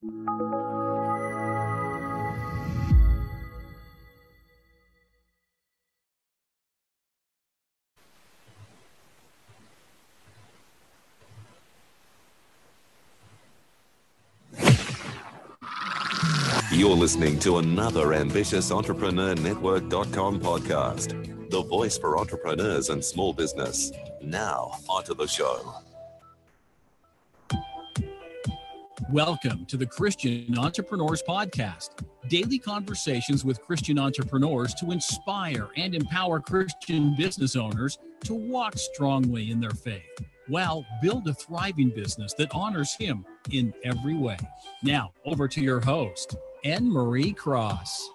You're listening to another ambitious Entrepreneur Network.com podcast, the voice for entrepreneurs and small business. Now, onto the show. Welcome to the Christian Entrepreneurs Podcast, daily conversations with Christian entrepreneurs to inspire and empower Christian business owners to walk strongly in their faith while build a thriving business that honors Him in every way. Now, over to your host, Annemarie Cross.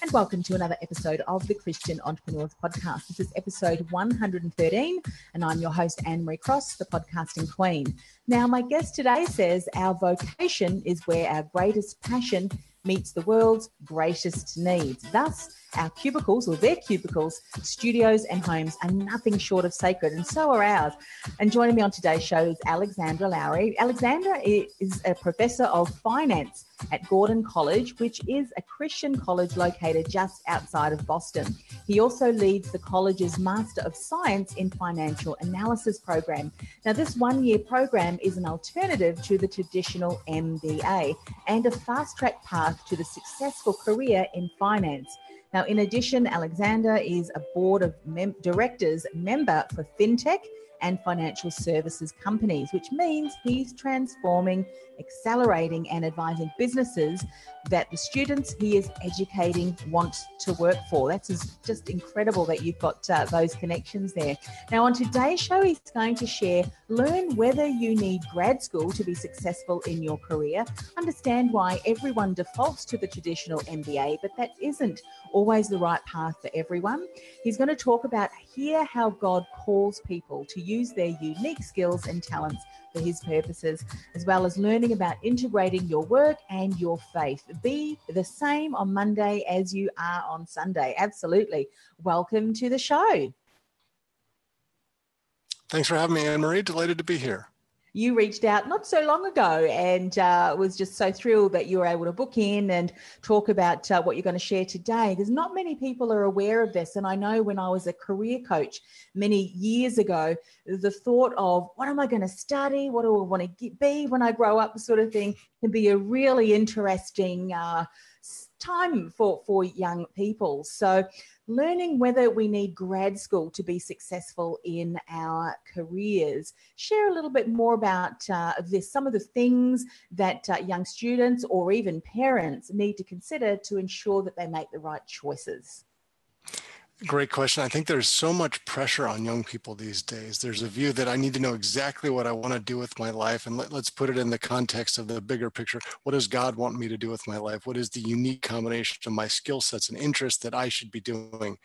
And welcome to another episode of the Christian Entrepreneurs Podcast. This is episode 113, and I'm your host, Annemarie Cross, the podcasting queen. Now, my guest today says our vocation is where our greatest passion meets the world's greatest needs. Thus, our cubicles or their cubicles, studios, and homes are nothing short of sacred, and so are ours. And joining me on today's show is Alexander Lowry. Alexandra is a professor of finance at Gordon College, which is a Christian college located just outside of Boston. He also leads the college's Master of Science in Financial Analysis program. Now, this one year program is an alternative to the traditional MBA and a fast track path to the successful career in finance. Now, in addition, Alexander is a board of mem- directors member for FinTech and financial services companies, which means he's transforming, accelerating, and advising businesses that the students he is educating want to work for. That's just incredible that you've got uh, those connections there. Now, on today's show, he's going to share learn whether you need grad school to be successful in your career, understand why everyone defaults to the traditional MBA, but that isn't always the right path for everyone. He's going to talk about hear how God calls people to use their unique skills and talents for his purposes, as well as learning about integrating your work and your faith. Be the same on Monday as you are on Sunday. Absolutely. Welcome to the show. Thanks for having me, Annemarie. Delighted to be here you reached out not so long ago and uh, was just so thrilled that you were able to book in and talk about uh, what you're going to share today. Because not many people are aware of this. And I know when I was a career coach many years ago, the thought of what am I going to study? What do I want to be when I grow up? Sort of thing can be a really interesting uh, time for, for young people. So learning whether we need grad school to be successful in our careers. Share a little bit more about uh, this, some of the things that uh, young students or even parents need to consider to ensure that they make the right choices. Great question. I think there's so much pressure on young people these days. There's a view that I need to know exactly what I want to do with my life. And let, us put it in the context of the bigger picture. What does God want me to do with my life? What is the unique combination of my skill sets and interests that I should be doing?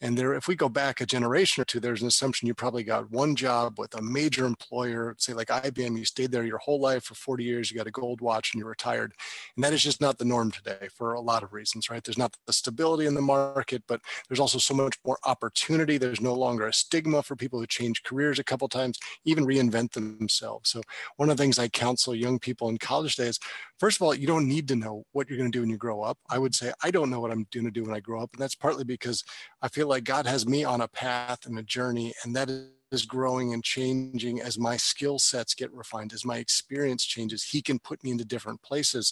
And there, if we go back a generation or two, there's an assumption you probably got one job with a major employer, say like IBM, you stayed there your whole life for 40 years, you got a gold watch and you're retired. And that is just not the norm today for a lot of reasons, right? There's not the stability in the market, but there's also so much more opportunity. There's no longer a stigma for people who change careers a couple times, even reinvent themselves. So one of the things I counsel young people in college days, first of all, you don't need to know what you're going to do when you grow up. I would say, I don't know what I'm going to do when I grow up. And that's partly because I feel like God has me on a path and a journey, and that is growing and changing as my skill sets get refined, as my experience changes. He can put me into different places.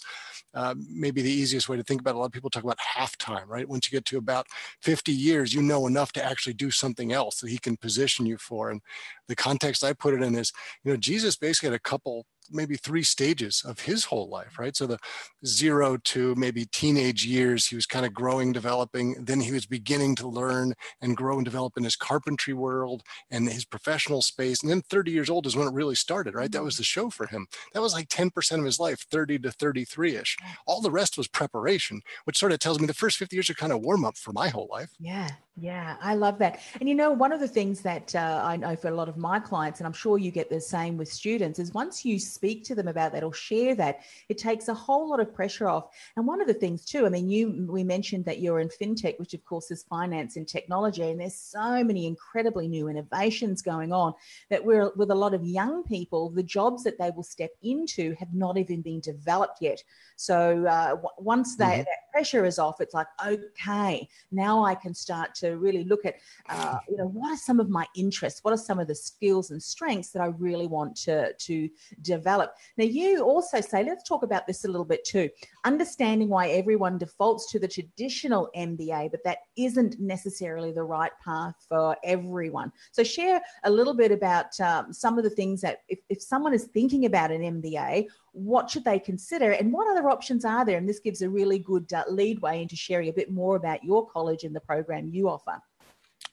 Uh, maybe the easiest way to think about it, a lot of people talk about halftime, right? Once you get to about 50 years, you know enough to actually do something else that he can position you for. And the context I put it in is, you know, Jesus basically had a couple maybe three stages of his whole life, right? So the zero to maybe teenage years, he was kind of growing, developing. Then he was beginning to learn and grow and develop in his carpentry world and his professional space. And then 30 years old is when it really started, right? That was mm-hmm. the show for him. That was like 10% of his life, 30 to 33 ish. All the rest was preparation, which sort of tells me the first 50 years are kind of warm up for my whole life. Yeah. Yeah, I love that. And you know, one of the things that uh, I know for a lot of my clients, and I'm sure you get the same with students, is once you speak to them about that or share that, it takes a whole lot of pressure off. And one of the things too, I mean, you we mentioned that you're in fintech, which of course is finance and technology, and there's so many incredibly new innovations going on that we're with a lot of young people, the jobs that they will step into have not even been developed yet. So uh, w- once they, mm-hmm. that pressure is off, it's like, okay, now I can start to really look at, uh, you know, what are some of my interests? What are some of the skills and strengths that I really want to, to develop? Now, you also say, let's talk about this a little bit too. Understanding why everyone defaults to the traditional MBA, but that isn't necessarily the right path for everyone. So, share a little bit about um, some of the things that if, if someone is thinking about an MBA, what should they consider and what other options are there? And this gives a really good uh, lead way into sharing a bit more about your college and the program you offer.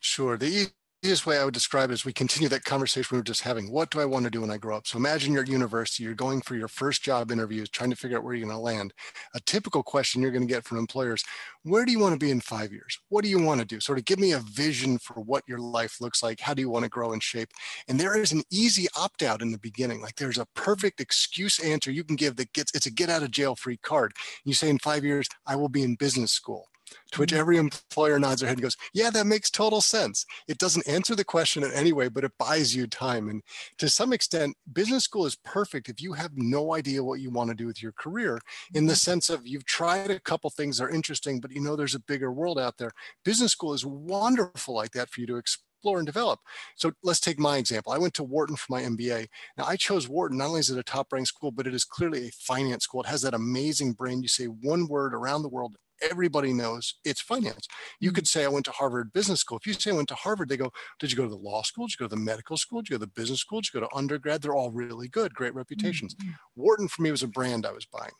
Sure. The easiest way I would describe it is we continue that conversation we were just having. What do I want to do when I grow up? So imagine you're at university, you're going for your first job interviews, trying to figure out where you're going to land. A typical question you're going to get from employers where do you want to be in five years? What do you want to do? Sort of give me a vision for what your life looks like. How do you want to grow and shape? And there is an easy opt out in the beginning. Like there's a perfect excuse answer you can give that gets it's a get out of jail free card. You say in five years, I will be in business school. To which every employer nods their head and goes, Yeah, that makes total sense. It doesn't answer the question in any way, but it buys you time. And to some extent, business school is perfect if you have no idea what you want to do with your career, in the mm-hmm. sense of you've tried a couple things that are interesting, but you know there's a bigger world out there. Business school is wonderful like that for you to explore explore and develop. So let's take my example. I went to Wharton for my MBA. Now I chose Wharton not only is it a top ranked school, but it is clearly a finance school. It has that amazing brain. You say one word around the world, everybody knows it's finance. You could mm-hmm. say I went to Harvard Business School. If you say I went to Harvard, they go, Did you go to the law school? Did you go to the medical school? Did you go to the business school? Did you go to undergrad? They're all really good, great reputations. Mm-hmm. Wharton for me was a brand I was buying.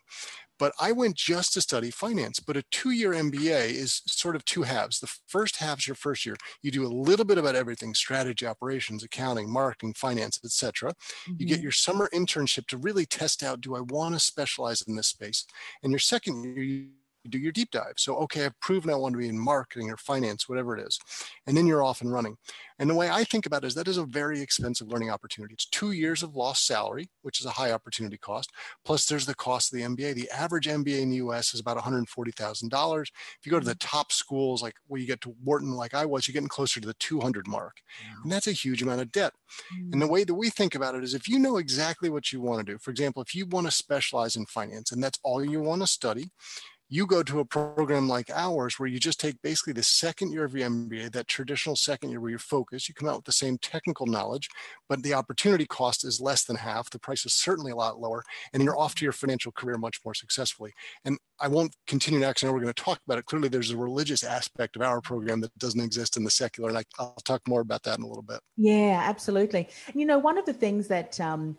But I went just to study finance. But a two year MBA is sort of two halves. The first half is your first year. You do a little bit about everything strategy, operations, accounting, marketing, finance, etc. Mm-hmm. You get mm-hmm. your summer internship to really test out do I want to specialize in this space? And your second year, you do your deep dive. So, okay, I've proven I want to be in marketing or finance, whatever it is. And then you're off and running. And the way I think about it is that is a very expensive learning opportunity. It's two years of lost salary, which is a high opportunity cost. Plus, there's the cost of the MBA. The average MBA in the US is about $140,000. If you go to the mm-hmm. top schools, like where you get to Wharton, like I was, you're getting closer to the 200 mark. And that's a huge amount of debt. And the mm. way that we think about it is if you know exactly what you want to do, for example, if you want to specialize in finance and that's all you want to study, you go to a program like ours where you just take basically the second year of your MBA, that traditional second year where you're focused, you come out with the same technical knowledge, but the opportunity cost is less than half. The price is certainly a lot lower, and you're off to your financial career much more successfully. And I won't continue next. I know we're going to talk about it. Clearly, there's a religious aspect of our program that doesn't exist in the secular, and I, will talk more about that in a little bit. Yeah, absolutely. You know, one of the things that um,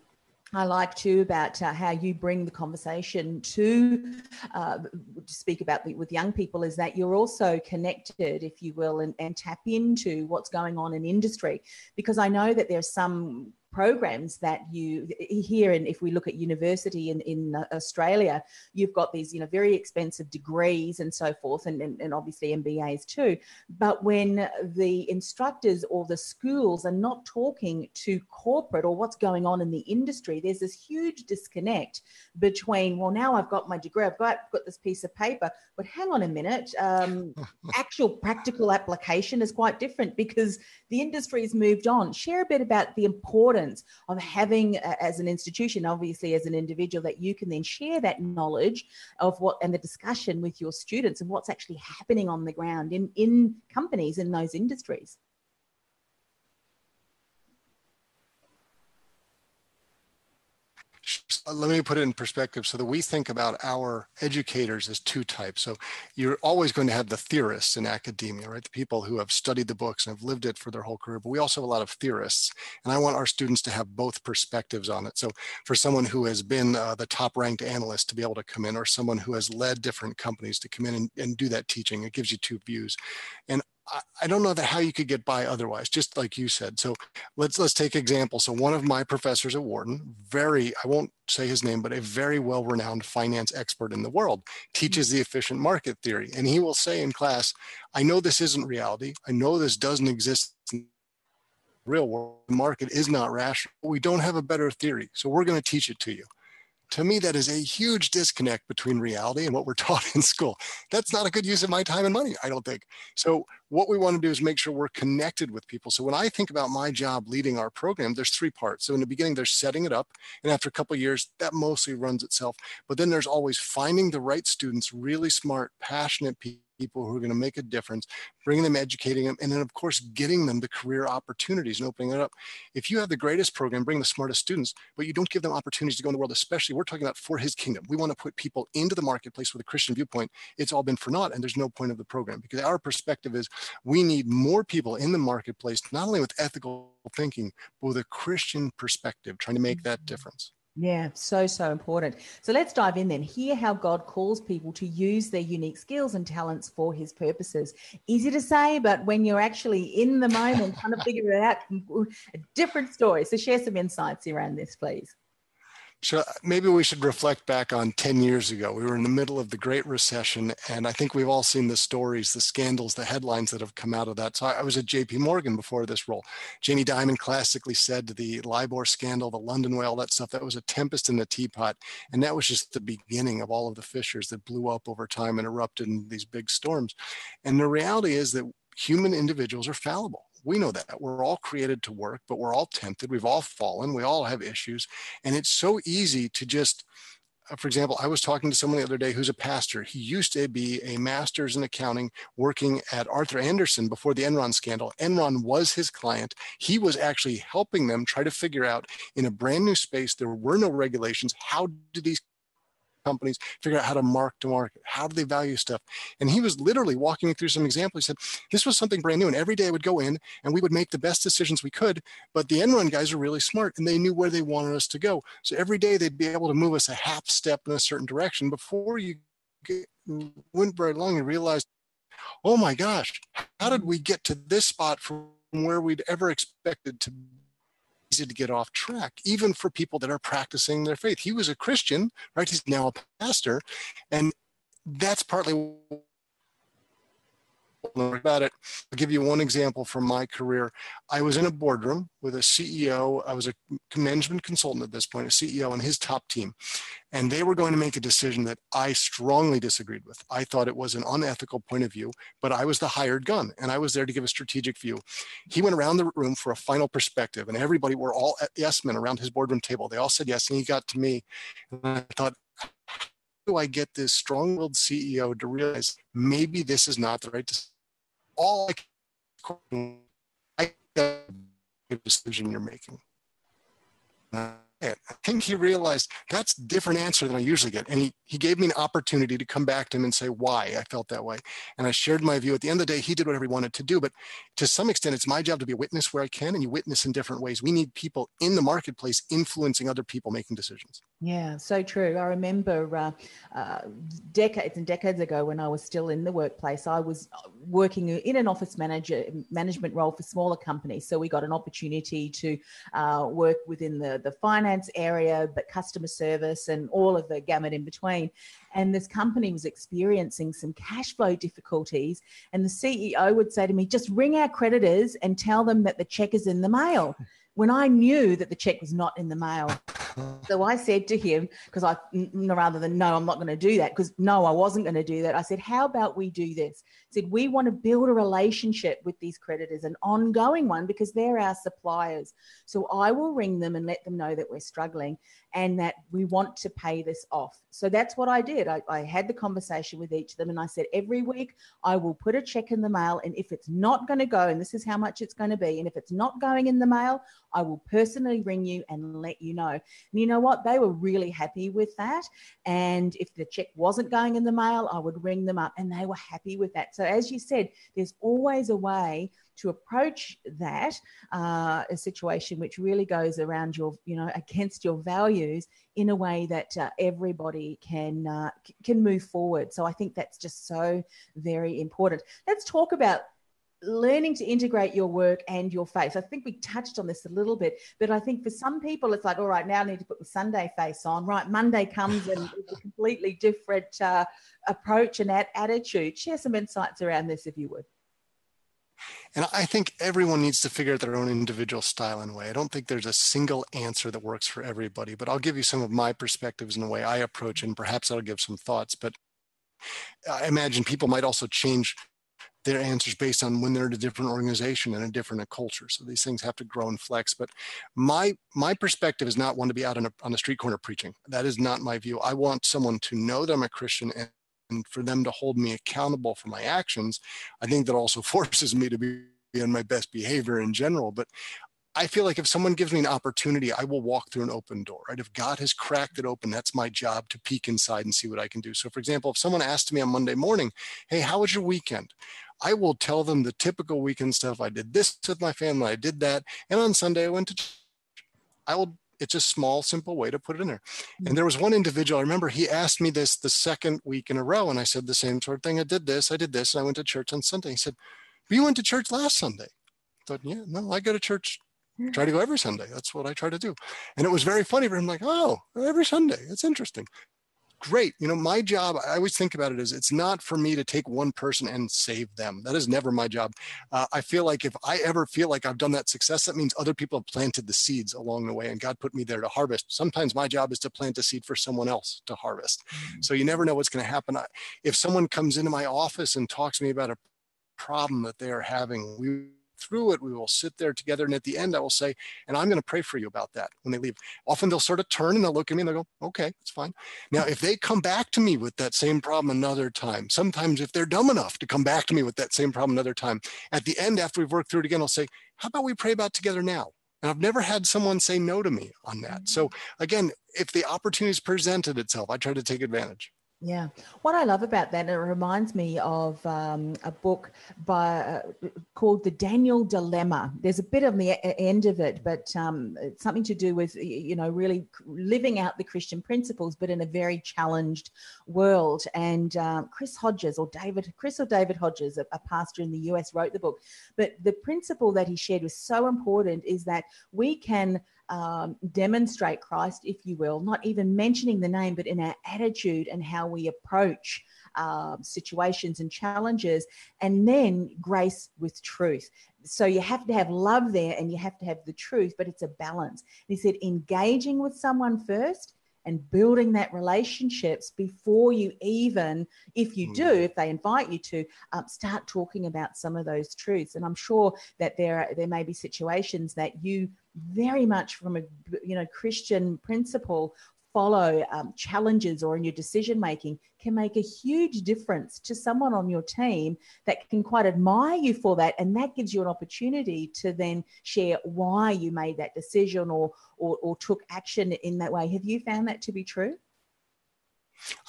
I like too about uh, how you bring the conversation to uh, speak about with young people is that you're also connected, if you will, and, and tap into what's going on in industry. Because I know that there's some programs that you here and if we look at university in, in australia you've got these you know very expensive degrees and so forth and, and, and obviously mbas too. But when the instructors or the schools are not talking to corporate or what's going on in the industry there's this huge disconnect between well now i've got my degree i've got, got this piece of paper but hang on a minute um, actual practical application is quite different because the industry's moved on. Share a bit about the importance of having uh, as an institution obviously as an individual that you can then share that knowledge of what and the discussion with your students and what's actually happening on the ground in in companies in those industries let me put it in perspective so that we think about our educators as two types. So you're always going to have the theorists in academia, right? The people who have studied the books and have lived it for their whole career. But we also have a lot of theorists. And I want our students to have both perspectives on it. So for someone who has been uh, the top ranked analyst to be able to come in, or someone who has led different companies to come in and, and do that teaching, it gives you two views. And I don't know that how you could get by otherwise, just like you said. So let's let's take example. So one of my professors at Wharton, very I won't say his name, but a very well-renowned finance expert in the world, hmm. teaches the efficient market theory. And he will say in class, I know this isn't reality. I know this doesn't exist in the real world. The market is not rational. We don't have a better theory. So we're going to teach it to you to me, that is a huge disconnect between reality and what we're taught in school. That's not a good use of my time and money, I don't think. So, what we want to do is make sure we're connected with people. So, when I think about my job leading our program, there's three parts. So, in the beginning, there's setting it up. And after a couple years, that mostly runs itself. But then there's always finding the right students, really smart, passionate people people who are going to make a difference, bringing them, educating them, and then, of course, getting them the career opportunities and opening it up. If you have the greatest program, bring the smartest students, but you don't give them opportunities to go in the world, especially we're talking about for his kingdom. We want to put people into the marketplace with a Christian viewpoint. It's all been for naught, and there's no point of the program because our perspective is we need more people in the marketplace, not only with ethical thinking, but with a Christian perspective, trying to make that mm-hmm. difference. Yeah, so, so important. So let's dive in then. Hear how God calls people to use their unique skills and talents for his purposes. Easy to say, but when you're actually in the moment, trying to figure it out, a different story. So share some insights around this, please. So uh, maybe we should reflect back on 10 years ago. We were in the middle of the Great Recession, and I think we've all seen the stories, the scandals, the headlines that have come out of that. So I was at JP Morgan before this role. Jamie Dimon classically said the LIBOR scandal, the London Whale, all that stuff, that was a tempest in the teapot. And that was just the beginning of all of the fissures that blew up over time and erupted in these big storms. And the reality is that human individuals are fallible we know that. We're all created to work, but we're all tempted. We've all fallen. We all have issues. And it's so easy to just, uh, for example, I was talking to someone the other day who's a pastor. He used to be a master's in accounting working at Arthur Andersen before the Enron scandal. Enron was his client. He was actually helping them try to figure out in a brand new space, there were no regulations. How do these companies figure out how to mark to market how do they value stuff. And he was literally walking me through some examples he said this was something brand new and every day i would go in and we would make the best decisions we could but the enron guys are really smart and they knew where they wanted us to go. So every day they'd be able to move us a half step in a certain direction before you get, went very long and realized oh my gosh how did we get to this spot from where we'd ever expected to easy to get off track, even for people that are practicing their faith. He was a Christian, right? He's now a pastor. And that's partly about it. I'll give you one example from my career. I was in a boardroom with a CEO. I was a management consultant at this point, a CEO and his top team. And they were going to make a decision that I strongly disagreed with. I thought it was an unethical point of view, but I was the hired gun and I was there to give a strategic view. He went around the room for a final perspective, and everybody were all yes men around his boardroom table. They all said yes, and he got to me. And I thought, how do I get this strong-willed CEO to realize maybe this is not the right decision? All I, can, I decision you're making. Uh, I think he realized that's a different answer than I usually get. And he, he gave me an opportunity to come back to him and say why I felt that way. And I shared my view. At the end of the day, he did whatever he wanted to do. But to some extent, it's my job to be a witness where I can, and you witness in different ways. We need people in the marketplace influencing other people making decisions. Yeah, so true. I remember uh, uh, decades and decades ago when I was still in the workplace, I was working in an office manager management role for smaller companies. So we got an opportunity to uh, work within the, the finance area, but customer service and all of the gamut in between. And this company was experiencing some cash flow difficulties. And the CEO would say to me, just ring our creditors and tell them that the check is in the mail when I knew that the check was not in the mail. so I said to him, because I, rather than no, I'm not going to do that, because no, I wasn't going to do that. I said, how about we do this? I said, we want to build a relationship with these creditors, an ongoing one, because they're our suppliers. So I will ring them and let them know that we're struggling and that we want to pay this off. So that's what I did. I, I had the conversation with each of them and I said, every week I will put a check in the mail. And if it's not going to go, and this is how much it's going to be, and if it's not going in the mail, I will personally ring you and let you know. And you know what? They were really happy with that. And if the check wasn't going in the mail, I would ring them up and they were happy with that. So, as you said, there's always a way to approach that uh, a situation which really goes around your you know against your values in a way that uh, everybody can uh, can move forward so i think that's just so very important let's talk about learning to integrate your work and your faith. I think we touched on this a little bit, but I think for some people, it's like, all right, now I need to put the Sunday face on. Right, Monday comes and it's a completely different uh, approach and attitude. Share some insights around this, if you would. And I think everyone needs to figure out their own individual style and way. I don't think there's a single answer that works for everybody, but I'll give you some of my perspectives and the way I approach, and perhaps that'll give some thoughts. But I imagine people might also change their answers based on when they're in a different organization and a different culture. So these things have to grow and flex. But my my perspective is not one to be out on a, on street corner preaching. That is not my view. I want someone to know that I'm a Christian and and for them to hold me accountable for my actions, I think that also forces me to be on my best behavior in general. But I feel like if someone gives me an opportunity, I will walk through an open door, right? If God has cracked it open, that's my job to peek inside and see what I can do. So, for example, if someone asked me on Monday morning, Hey, how was your weekend? I will tell them the typical weekend stuff. I did this with my family, I did that. And on Sunday, I went to church. I will it's a small, simple way to put it in there. And there was one individual, I remember he asked me this the second week in a row, and I said the same sort of thing. I did this, I did this, and I went to church on Sunday. He said, you went to church last Sunday. I thought, yeah, no, I go to church, try to go every Sunday. That's what I try to do. And it was very funny for him, like, oh, every Sunday. It's interesting great. You know, my job, I always think about it as it's not for me to take one person and save them. That is never my job. Uh, I feel like if I ever feel like I've done that success, that means other people have planted the seeds along the way and God put me there to harvest. Sometimes my job is to plant a seed for someone else to harvest. Mm-hmm. So you never know what's going to happen. If someone comes into my office and talks to me about a problem that they are having, we through it. We will sit there together. And at the end, I will say, and I'm going to pray for you about that when they leave. Often they'll sort of turn and they'll look at me and they'll go, okay, it's fine. Now, if they come back to me with that same problem another time, sometimes if they're dumb enough to come back to me with that same problem another time, at the end, after we've worked through it again, I'll say, how about we pray about together now? And I've never had someone say no to me on that. So mm-hmm. again, if the opportunity presented itself, I try to take advantage. Yeah. What I love about that, it reminds me of um, a book by uh, called The Daniel Dilemma. There's a bit on the end of it, but um, it's something to do with, you know, really living out the Christian principles, but in a very challenged world. And um, Chris Hodges or David, Chris or David Hodges, a, a pastor in the US, wrote the book. But the principle that he shared was so important is that we can um, demonstrate Christ, if you will, not even mentioning the name, but in our attitude and how we approach uh, situations and challenges, and then grace with truth. So you have to have love there and you have to have the truth, but it's a balance. And he said, engaging with someone first and building that relationships before you even, if you do, mm. if they invite you to, um, start talking about some of those truths. And I'm sure that there are, there may be situations that you very much from a you know Christian principle follow um, challenges or in your decision making can make a huge difference to someone on your team that can quite admire you for that and that gives you an opportunity to then share why you made that decision or or, or took action in that way have you found that to be true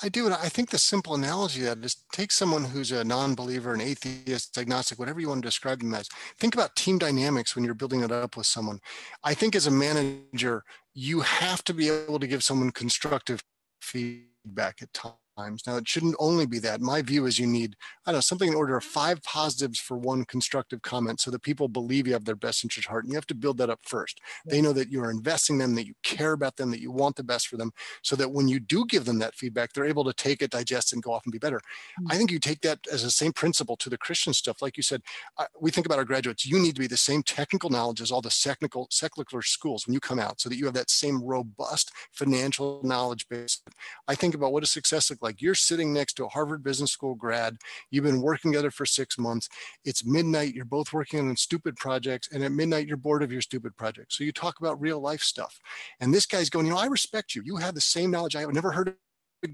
I do. And I think the simple analogy that is take someone who's a non believer, an atheist, agnostic, whatever you want to describe them as. Think about team dynamics when you're building it up with someone. I think as a manager, you have to be able to give someone constructive feedback at times times. Now, it shouldn't only be that. My view is you need, I don't know, something in order of five positives for one constructive comment so that people believe you have their best interest at heart. And you have to build that up first. They know that you're investing them, that you care about them, that you want the best for them, so that when you do give them that feedback, they're able to take it, digest, and go off and be better. Mm-hmm. I think you take that as the same principle to the Christian stuff. Like you said, I, we think about our graduates, you need to be the same technical knowledge as all the technical, secular schools when you come out so that you have that same robust financial knowledge base. I think about what does success look like you're sitting next to a Harvard Business School grad, you've been working together for six months, it's midnight, you're both working on stupid projects, and at midnight, you're bored of your stupid project. So you talk about real life stuff. And this guy's going, you know, I respect you. You have the same knowledge. I've never heard of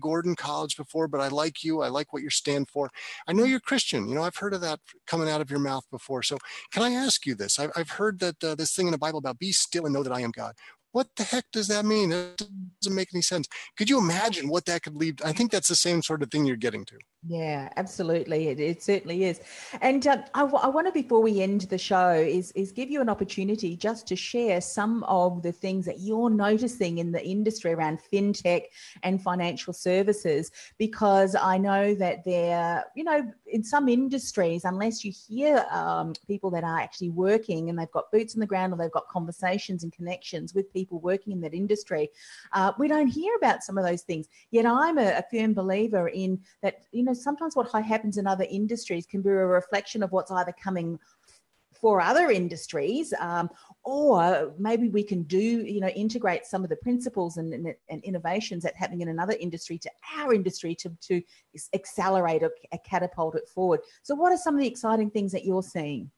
Gordon College before, but I like you. I like what you stand for. I know you're Christian. You know, I've heard of that coming out of your mouth before. So, can I ask you this? I've, I've heard that uh, this thing in the Bible about be still and know that I am God. What the heck does that mean? It doesn't make any sense. Could you imagine what that could lead? I think that's the same sort of thing you're getting to. Yeah, absolutely. It, it certainly is. And uh, I, I want to, before we end the show, is, is give you an opportunity just to share some of the things that you're noticing in the industry around fintech and financial services, because I know that there, you know, in some industries, unless you hear um, people that are actually working and they've got boots on the ground or they've got conversations and connections with people working in that industry, uh, we don't hear about some of those things. Yet I'm a, a firm believer in that, you know, know, sometimes what happens in other industries can be a reflection of what's either coming for other industries um, or maybe we can do you know integrate some of the principles and, and, and, innovations that happening in another industry to our industry to, to accelerate or catapult it forward. So what are some of the exciting things that you're seeing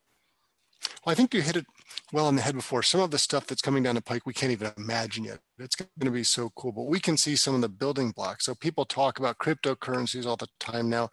well, I think you hit it well on the head before. Some of the stuff that's coming down the pike, we can't even imagine yet. It's going to be so cool, but we can see some of the building blocks. So people talk about cryptocurrencies all the time now.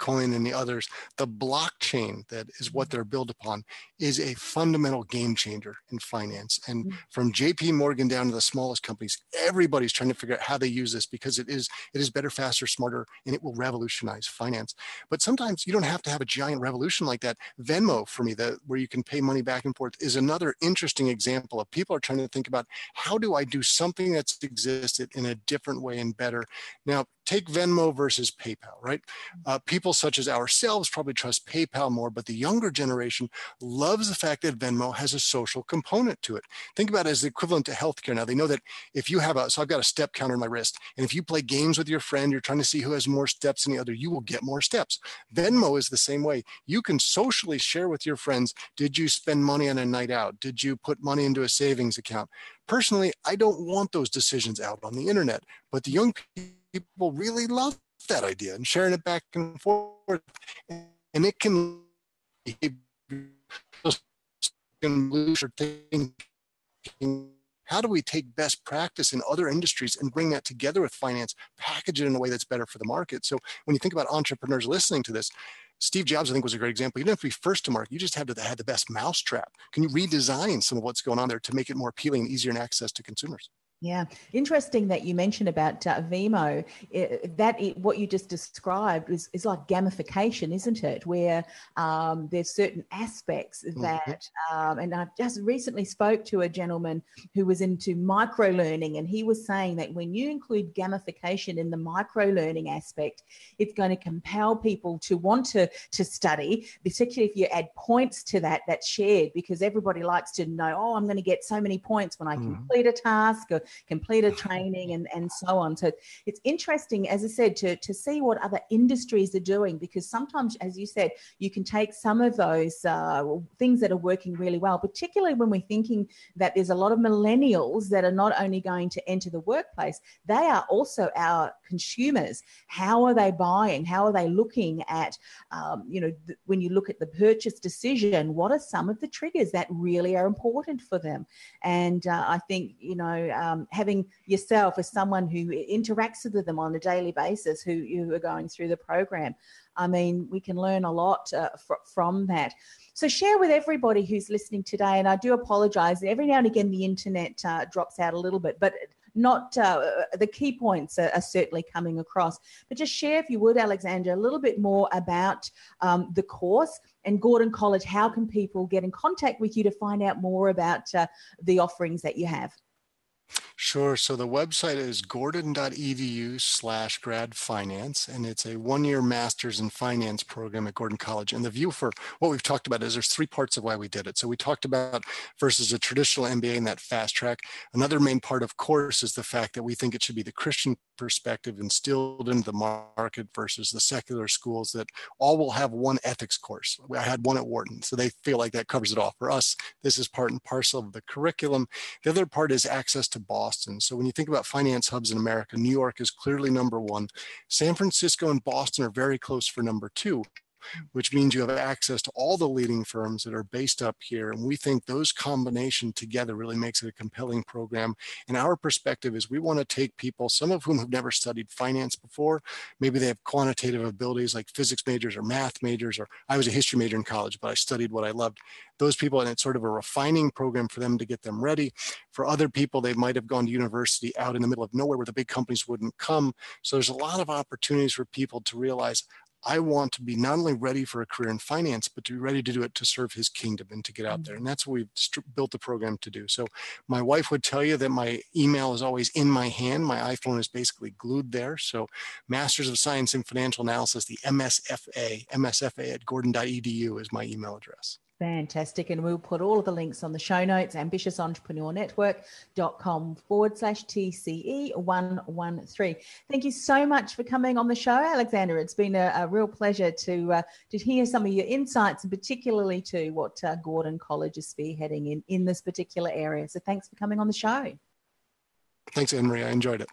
Bitcoin and the others, the blockchain that is what they're built upon is a fundamental game changer in finance. And mm-hmm. from JP Morgan down to the smallest companies, everybody's trying to figure out how they use this because it is it is better, faster, smarter, and it will revolutionize finance. But sometimes you don't have to have a giant revolution like that. Venmo, for me, that where you can pay money back and forth, is another interesting example of people are trying to think about how do I do something that's existed in a different way and better. Now, take Venmo versus PayPal, right? Uh, people such as ourselves probably trust PayPal more, but the younger generation loves the fact that Venmo has a social component to it. Think about it as the equivalent to healthcare. Now they know that if you have a, so I've got a step counter in my wrist, and if you play games with your friend, you're trying to see who has more steps than the other, you will get more steps. Venmo is the same way. You can socially share with your friends, did you spend money on a night out? Did you put money into a savings account? Personally, I don't want those decisions out on the internet, but the young people people really love that idea and sharing it back and forth. And it can how do we take best practice in other industries and bring that together with finance, package it in a way that's better for the market? So when you think about entrepreneurs listening to this, Steve Jobs, I think, was a great example. You didn't have to be first to market. You just had to have the best mousetrap. Can you redesign some of what's going on there to make it more appealing and easier in access to consumers? Yeah, interesting that you mentioned about uh, Venmo. It, that it, what you just described is, is like gamification, isn't it? Where um, there's certain aspects mm-hmm. that, um, and I just recently spoke to a gentleman who was into micro learning, and he was saying that when you include gamification in the micro learning aspect, it's going to compel people to want to to study, particularly if you add points to that that's shared, because everybody likes to know, oh, I'm going to get so many points when I mm-hmm. complete a task or completed training and, and so on. So it's interesting, as I said, to, to see what other industries are doing because sometimes, as you said, you can take some of those uh, things that are working really well, particularly when we're thinking that there's a lot of millennials that are not only going to enter the workplace, they are also our consumers. How are they buying? How are they looking at, um, you know, th- when you look at the purchase decision, what are some of the triggers that really are important for them? And uh, I think, you know, um, um, having yourself as someone who interacts with them on a daily basis, who you are going through the program. I mean, we can learn a lot uh, fr- from that. So share with everybody who's listening today. And I do apologize. Every now and again, the internet uh, drops out a little bit, but not uh, the key points are, are, certainly coming across. But just share, if you would, Alexander, a little bit more about um, the course and Gordon College. How can people get in contact with you to find out more about uh, the offerings that you have? Sure. So the website is gordon.edu slash grad finance, and it's a one year master's in finance program at Gordon College. And the view for what we've talked about is there's three parts of why we did it. So we talked about versus a traditional MBA in that fast track. Another main part, of course, is the fact that we think it should be the Christian perspective instilled into the market versus the secular schools that all will have one ethics course. I had one at Wharton, so they feel like that covers it all. For us, this is part and parcel of the curriculum. The other part is access to Boston. So when you think about finance hubs in America, New York is clearly number one. San Francisco and Boston are very close for number two. Which means you have access to all the leading firms that are based up here. And we think those combination together really makes it a compelling program. And our perspective is we want to take people, some of whom have never studied finance before, maybe they have quantitative abilities like physics majors or math majors, or I was a history major in college, but I studied what I loved. Those people, and it's sort of a refining program for them to get them ready. For other people, they might have gone to university out in the middle of nowhere where the big companies wouldn't come. So there's a lot of opportunities for people to realize I want to be not only ready for a career in finance, but to be ready to do it to serve his kingdom and to get out there. Mm-hmm. And that's what we've st- built the program to do. So my wife would tell you that my email is always in my hand. My iPhone is basically glued there. So Masters of Science in Financial Analysis, the MSFA, MSFA at gordon.edu is my email address. Fantastic. And we'll put all of the links on the show notes, ambitiousentrepreneurnetwork.com forward slash TCE 113. Thank you so much for coming on the show, Alexander. It's been a, a real pleasure to, uh, to hear some of your insights and particularly to what uh, Gordon College is spearheading in, in this particular area. So thanks for coming on the show. Thanks, Henry. I enjoyed it.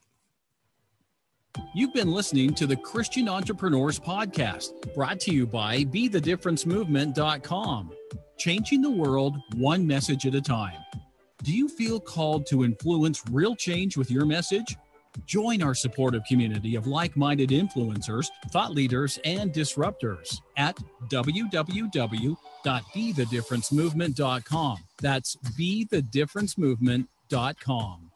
You've been listening to the Christian Entrepreneurs Podcast, brought to you by BeTheDifferenceMovement.com. Changing the world one message at a time. Do you feel called to influence real change with your message? Join our supportive community of like minded influencers, thought leaders, and disruptors at www.bethedifferencemovement.com. That's bethedifferencemovement.com.